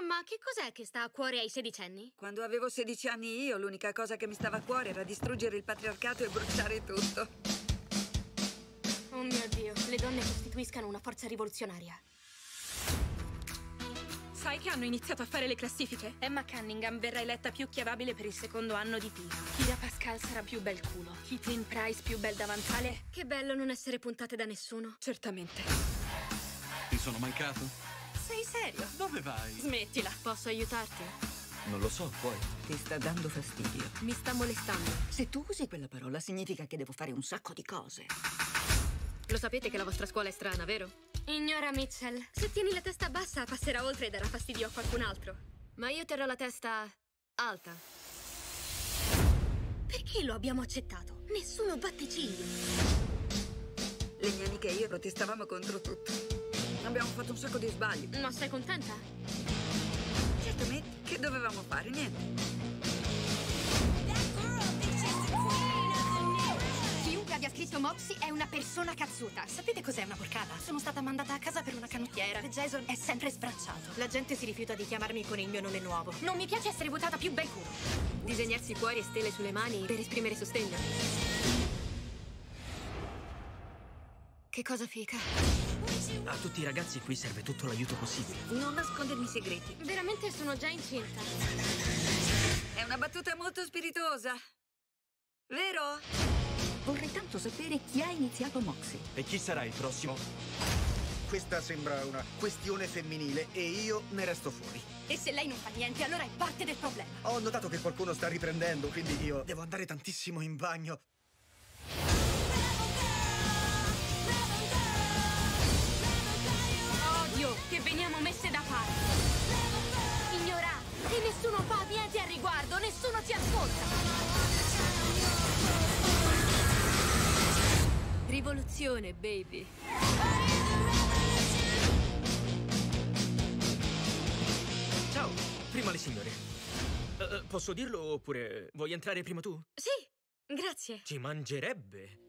Mamma, che cos'è che sta a cuore ai sedicenni? Quando avevo 16 anni io, l'unica cosa che mi stava a cuore era distruggere il patriarcato e bruciare tutto. Oh mio Dio, le donne costituiscano una forza rivoluzionaria. Sai che hanno iniziato a fare le classifiche? Emma Cunningham verrà eletta più chiavabile per il secondo anno di PISA. Kira Pascal sarà più bel culo. Caitlin Price più bel davanzale. Che bello non essere puntate da nessuno. Certamente. Ti sono mancato? Sei serio? Dove vai? Smettila. Posso aiutarti? Non lo so, puoi. Ti sta dando fastidio. Mi sta molestando. Se tu usi quella parola significa che devo fare un sacco di cose. Lo sapete che la vostra scuola è strana, vero? Ignora Mitchell. Se tieni la testa bassa passerà oltre e darà fastidio a qualcun altro. Ma io terrò la testa alta. Perché lo abbiamo accettato? Nessuno batte ciglio. Le mie amiche e io protestavamo contro tutto. Abbiamo fatto un sacco di sbagli. Ma sei contenta? Certamente. Che dovevamo fare? Niente. Chiunque abbia scritto Moxie è una persona cazzuta. Sapete cos'è una porcata? Sono stata mandata a casa per una canottiera e Jason è sempre sbracciato. La gente si rifiuta di chiamarmi con il mio nome nuovo. Non mi piace essere votata più bel culo. Disegnarsi cuori e stelle sulle mani per esprimere sostegno. Che cosa fica? A tutti i ragazzi qui serve tutto l'aiuto possibile. Non nascondermi i segreti. Veramente sono già incinta. È una battuta molto spiritosa. Vero? Vorrei tanto sapere chi ha iniziato Moxie. E chi sarà il prossimo? Questa sembra una questione femminile e io ne resto fuori. E se lei non fa niente, allora è parte del problema. Ho notato che qualcuno sta riprendendo, quindi io devo andare tantissimo in bagno. Veniamo messe da parte. Ignorate. E nessuno fa niente al riguardo. Nessuno ci ascolta. Rivoluzione, baby. Ciao, prima le signore. Eh, posso dirlo oppure vuoi entrare prima tu? Sì, grazie. Ci mangerebbe.